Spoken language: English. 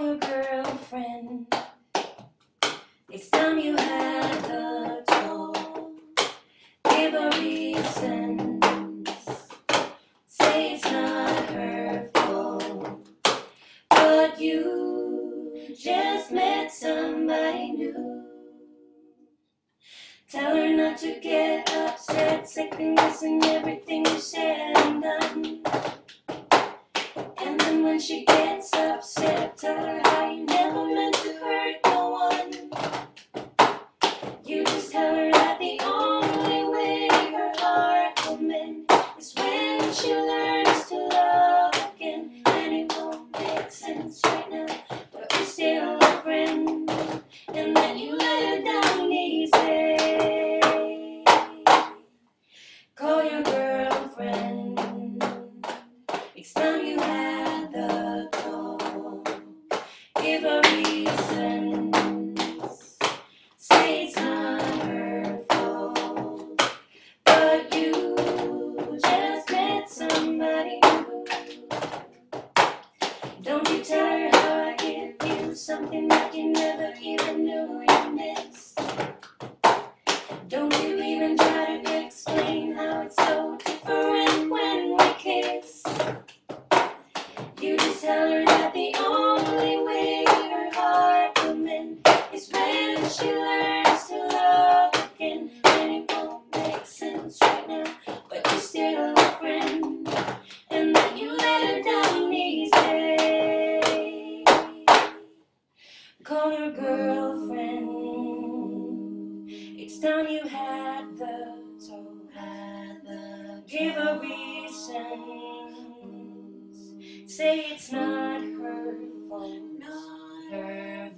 Your girlfriend. It's time you had the talk. Give her reasons. Say it's not her fault. But you just met somebody new. Tell her not to get upset, second guessing everything you said and done. And then when she gets upset, you never meant to something that you never even knew you missed. It's time you had the. Had the give her reasons. Say it's not her fault. Not her